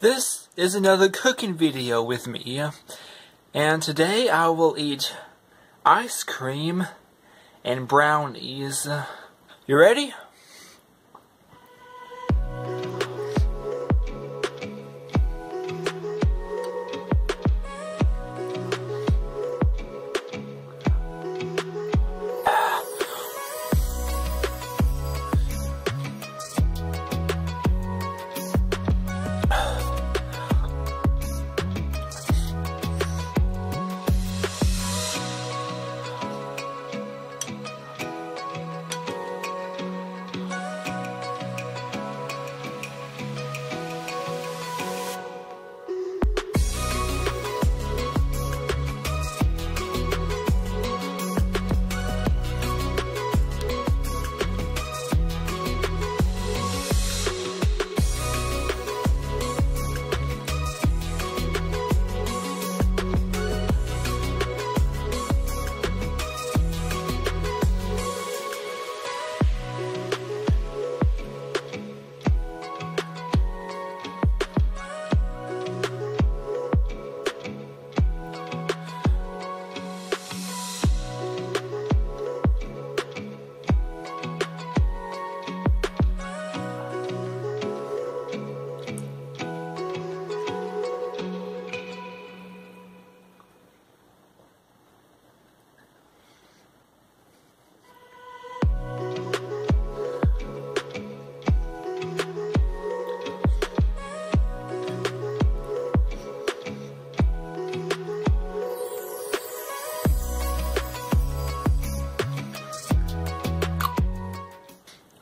This is another cooking video with me, and today I will eat ice cream and brownies. You ready?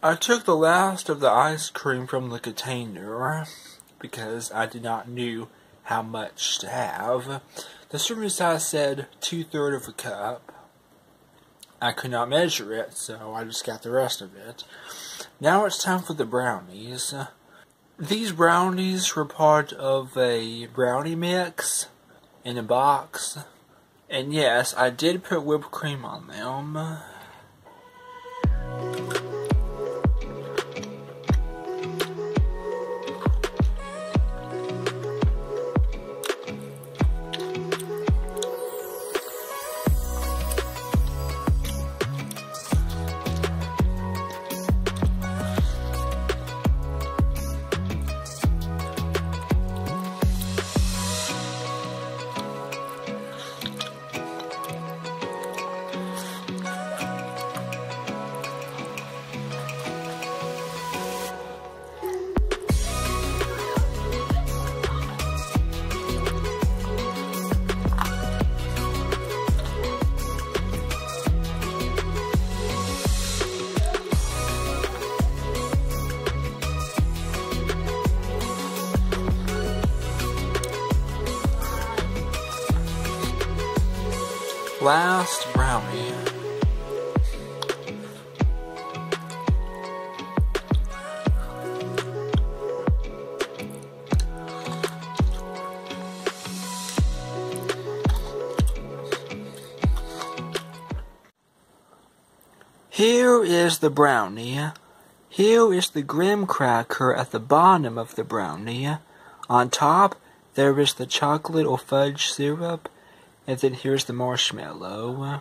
I took the last of the ice cream from the container because I did not know how much to have. The serving size said two thirds of a cup. I could not measure it, so I just got the rest of it. Now it's time for the brownies. These brownies were part of a brownie mix in a box. And yes, I did put whipped cream on them. Last brownie. Here is the brownie. Here is the graham cracker at the bottom of the brownie. On top, there is the chocolate or fudge syrup and then here's the marshmallow.